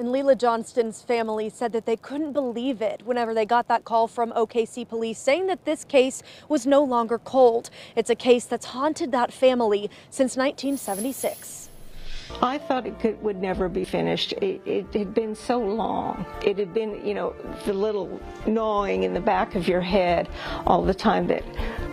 And Leila Johnston's family said that they couldn't believe it whenever they got that call from OKC police saying that this case was no longer cold. It's a case that's haunted that family since 1976. I thought it could, would never be finished. It, it, had been so long. It had been, you know, the little gnawing in the back of your head all the time that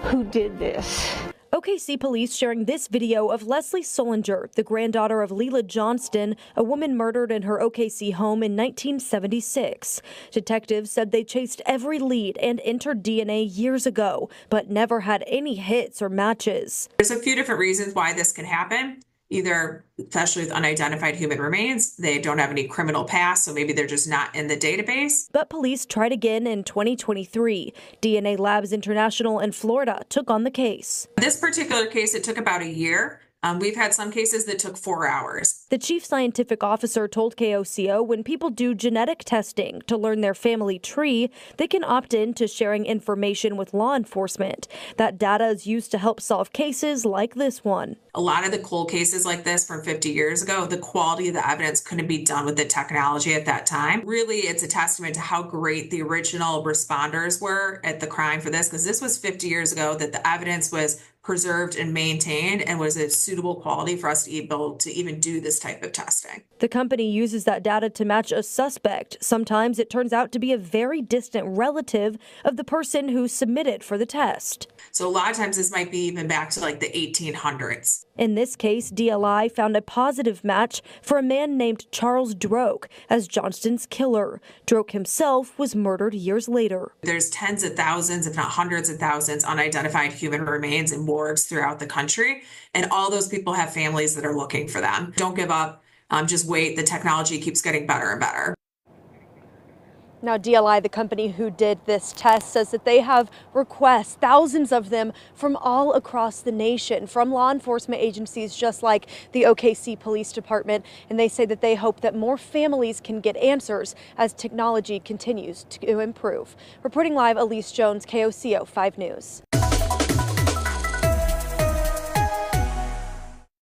who did this? OKC police sharing this video of Leslie Solinger, the granddaughter of Leila Johnston, a woman murdered in her OKC home in 1976. Detectives said they chased every lead and entered DNA years ago, but never had any hits or matches. There's a few different reasons why this can happen either especially with unidentified human remains they don't have any criminal past so maybe they're just not in the database. But police tried again in 2023 dna labs international in florida took on the case. This particular case it took about a year um, we've had some cases that took four hours. The chief scientific officer told KOCO when people do genetic testing to learn their family tree, they can opt in to sharing information with law enforcement. That data is used to help solve cases like this one. A lot of the cold cases like this from 50 years ago, the quality of the evidence couldn't be done with the technology at that time. Really, it's a testament to how great the original responders were at the crime for this, because this was 50 years ago that the evidence was preserved and maintained and was a suitable quality for us to be able to even do this type of testing. The company uses that data to match a suspect. Sometimes it turns out to be a very distant relative of the person who submitted for the test. So a lot of times this might be even back to like the 1800s. In this case, DLI found a positive match for a man named Charles Droke as Johnston's killer. Droke himself was murdered years later. There's tens of thousands, if not hundreds of thousands, unidentified human remains in throughout the country. And all those people have families that are looking for them. Don't give up. Um, just wait. The technology keeps getting better and better. Now, DLI, the company who did this test, says that they have requests, thousands of them, from all across the nation, from law enforcement agencies just like the OKC Police Department. And they say that they hope that more families can get answers as technology continues to improve. Reporting live, Elise Jones, KOCO 5 News.